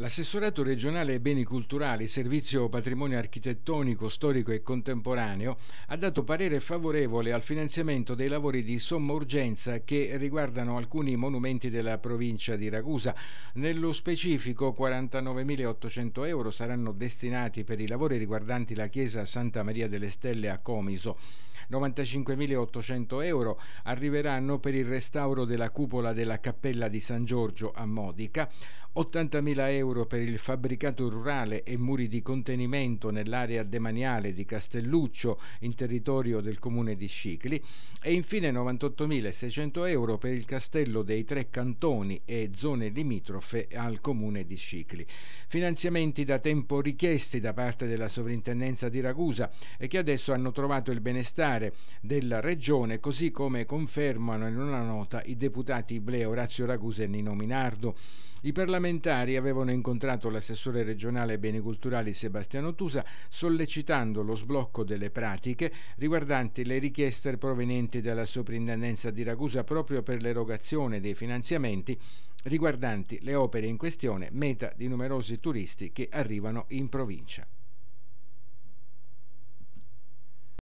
L'assessorato regionale ai beni culturali, servizio patrimonio architettonico, storico e contemporaneo, ha dato parere favorevole al finanziamento dei lavori di somma urgenza che riguardano alcuni monumenti della provincia di Ragusa. Nello specifico 49.800 euro saranno destinati per i lavori riguardanti la chiesa Santa Maria delle Stelle a Comiso. 95.800 euro arriveranno per il restauro della cupola della Cappella di San Giorgio a Modica, 80.000 euro per il fabbricato rurale e muri di contenimento nell'area demaniale di Castelluccio in territorio del comune di Scicli e infine 98.600 euro per il castello dei tre cantoni e zone limitrofe al comune di Scicli. Finanziamenti da tempo richiesti da parte della sovrintendenza di Ragusa e che adesso hanno trovato il benestare della regione così come confermano in una nota i deputati Blea Orazio Ragusa e Nino Minardo. I parlamentari avevano incontrato l'assessore regionale beni culturali Sebastiano Tusa sollecitando lo sblocco delle pratiche riguardanti le richieste provenienti dalla soprintendenza di Ragusa proprio per l'erogazione dei finanziamenti riguardanti le opere in questione, meta di numerosi turisti che arrivano in provincia.